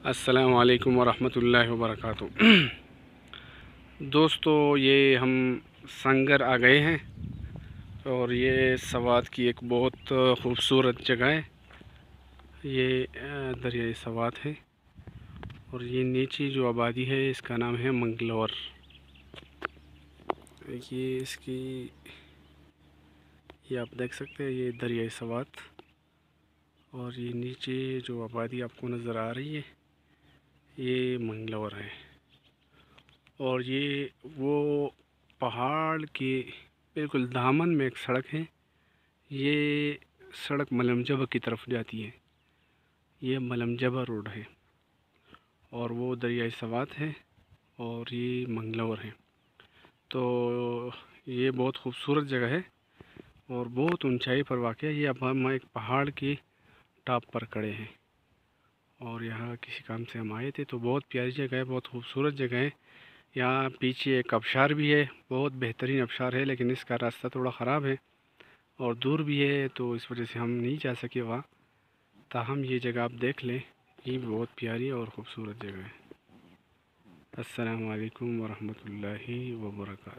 असलकम वरहमतुल्लाहि वबरकatuh दोस्तों, ये हम संगर आ गए हैं और ये सवात की एक बहुत ख़ूबसूरत जगह है। ये दरिया सवात है और ये नीचे जो आबादी है, इसका नाम है मंगलौर। ये इसकी, ये आप देख सकते हैं, ये दरिया सवात और ये नीचे जो आबादी आपको नज़र आ रही है ये मंगलौर है। और ये वो पहाड़ के बिल्कुल दामन में एक सड़क है। ये सड़क मलमजबा की तरफ़ जाती है। ये मलमजबा रोड है। और वो दरियाई सवात है और ये मंगलौर है। तो ये बहुत खूबसूरत जगह है और बहुत ऊंचाई पर वाक़ है ये अब हम एक पहाड़ के टॉप पर खड़े हैं। और यहाँ किसी काम से हम आए थे तो बहुत प्यारी जगह है, बहुत खूबसूरत जगह है। यहाँ पीछे एक अबशार भी है, बहुत बेहतरीन अबशार है, लेकिन इसका रास्ता थोड़ा ख़राब है और दूर भी है तो इस वजह से हम नहीं जा सके वहाँ। ताहम ये जगह आप देख लें, ये बहुत प्यारी और ख़ूबसूरत जगह है। असलकम वरहमल वर्का